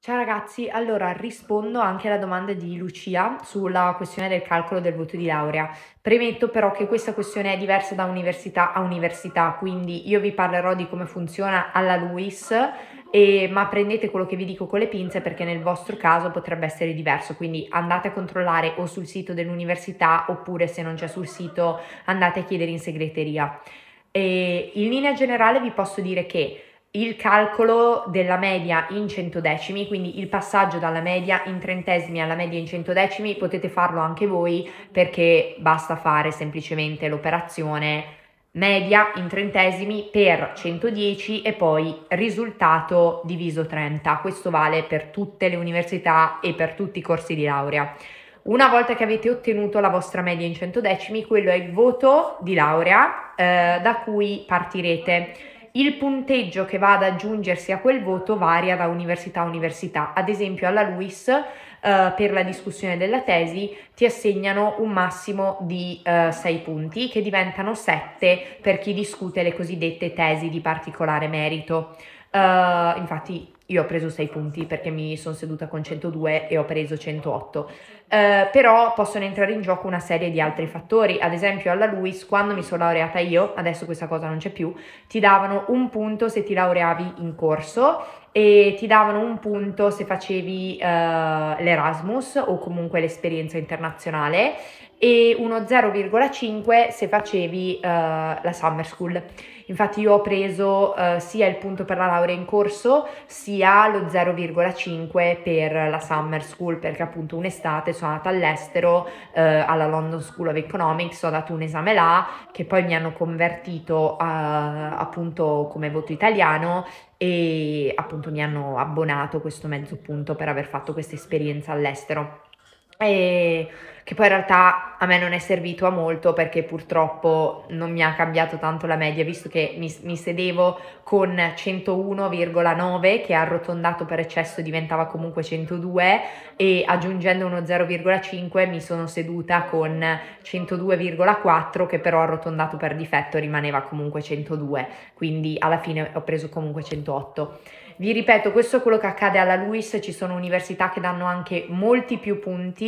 Ciao ragazzi, allora rispondo anche alla domanda di Lucia sulla questione del calcolo del voto di laurea. Premetto però che questa questione è diversa da università a università, quindi io vi parlerò di come funziona alla LUIS, e, ma prendete quello che vi dico con le pinze perché nel vostro caso potrebbe essere diverso, quindi andate a controllare o sul sito dell'università oppure se non c'è sul sito andate a chiedere in segreteria. E in linea generale vi posso dire che il calcolo della media in centodecimi, quindi il passaggio dalla media in trentesimi alla media in centodecimi, potete farlo anche voi perché basta fare semplicemente l'operazione media in trentesimi per 110 e poi risultato diviso 30. Questo vale per tutte le università e per tutti i corsi di laurea. Una volta che avete ottenuto la vostra media in 100 decimi, quello è il voto di laurea eh, da cui partirete. Il punteggio che va ad aggiungersi a quel voto varia da università a università. Ad esempio alla LUIS eh, per la discussione della tesi ti assegnano un massimo di eh, 6 punti che diventano 7 per chi discute le cosiddette tesi di particolare merito. Uh, infatti io ho preso 6 punti perché mi sono seduta con 102 e ho preso 108. Uh, eh, però possono entrare in gioco una serie di altri fattori. Ad esempio, alla LUIS, quando mi sono laureata io, adesso questa cosa non c'è più, ti davano un punto se ti laureavi in corso e ti davano un punto se facevi uh, l'Erasmus o comunque l'esperienza internazionale e uno 0,5 se facevi uh, la summer school. Infatti io ho preso uh, sia il punto per la laurea in corso sia lo 0,5 per la summer school perché appunto un'estate sono andata all'estero uh, alla London School of Economics, ho dato un esame là che poi mi hanno convertito appunto come voto italiano e appunto mi hanno abbonato questo mezzo punto per aver fatto questa esperienza all'estero e che poi in realtà a me non è servito a molto perché purtroppo non mi ha cambiato tanto la media, visto che mi, mi sedevo con 101,9 che arrotondato per eccesso diventava comunque 102 e aggiungendo uno 0,5 mi sono seduta con 102,4 che però arrotondato per difetto rimaneva comunque 102, quindi alla fine ho preso comunque 108. Vi ripeto, questo è quello che accade alla LUIS, ci sono università che danno anche molti più punti,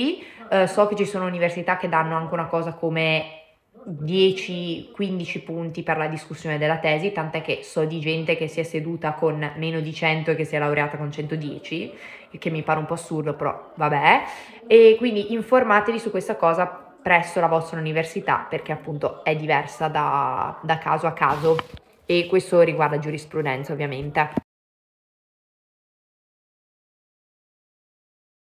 eh, so che ci sono università che danno anche una cosa come 10-15 punti per la discussione della tesi, tant'è che so di gente che si è seduta con meno di 100 e che si è laureata con 110, il che mi pare un po' assurdo, però vabbè. E quindi informatevi su questa cosa presso la vostra università perché appunto è diversa da, da caso a caso e questo riguarda giurisprudenza ovviamente.